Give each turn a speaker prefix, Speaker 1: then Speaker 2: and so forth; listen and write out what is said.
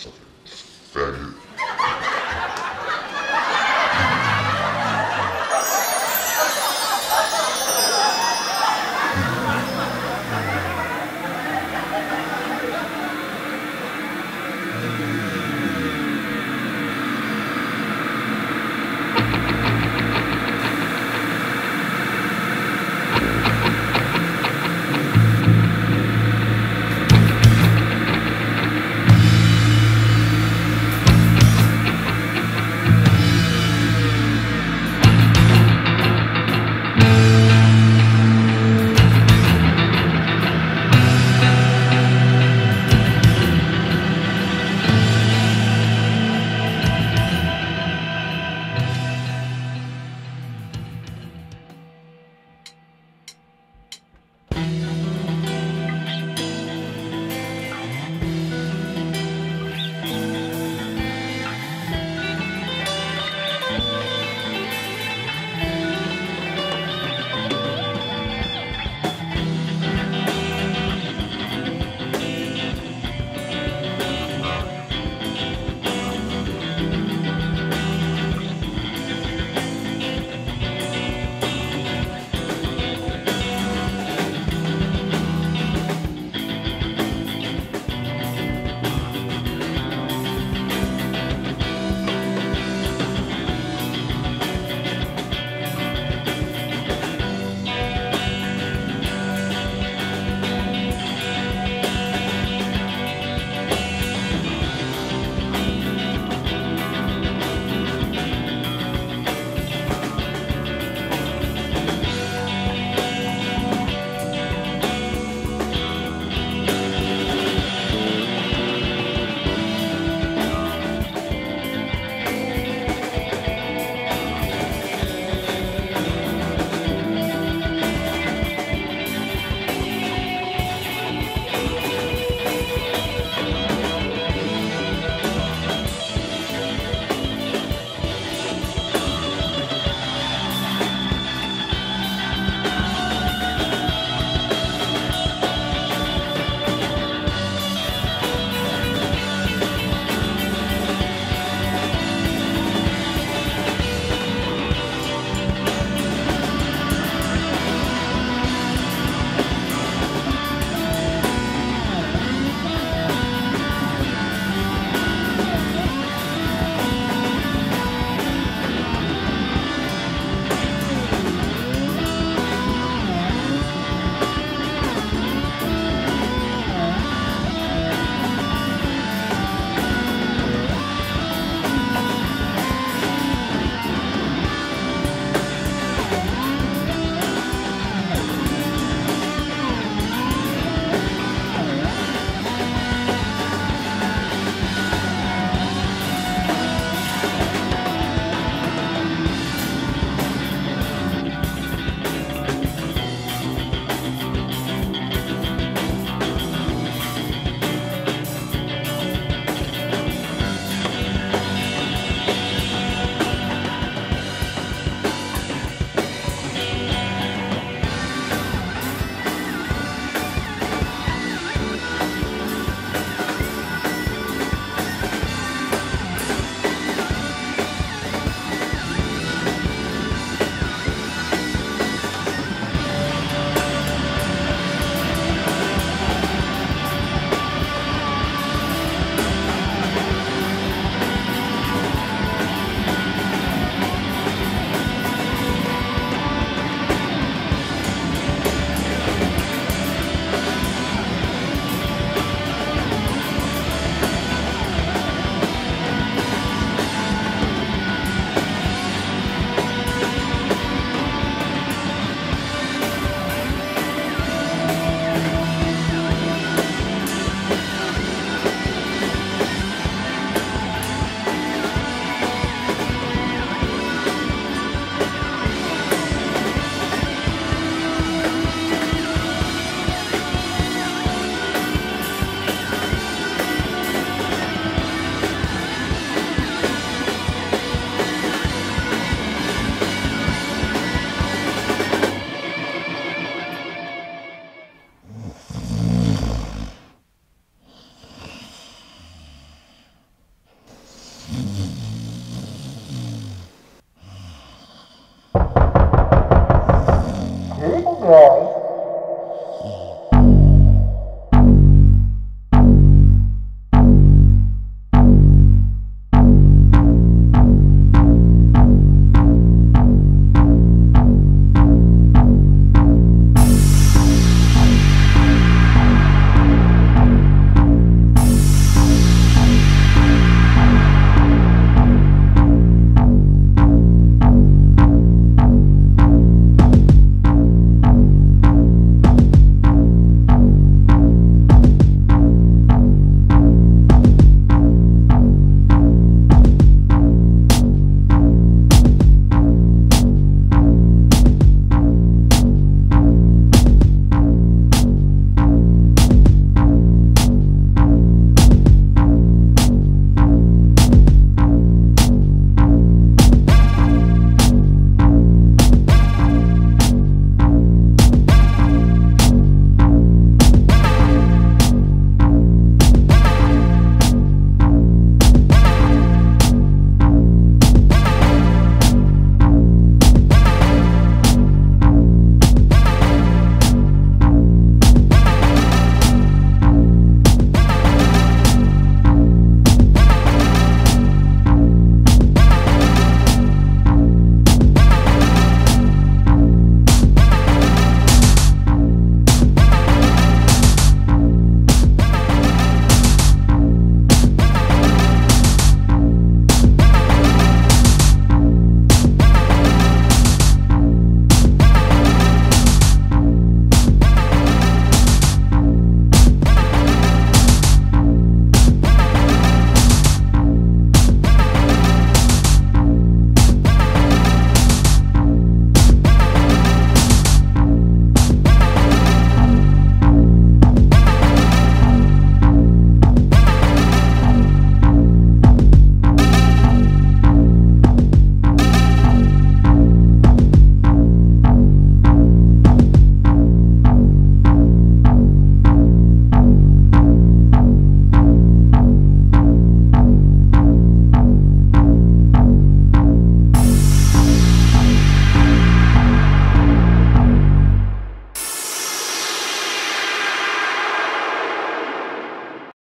Speaker 1: Faggot.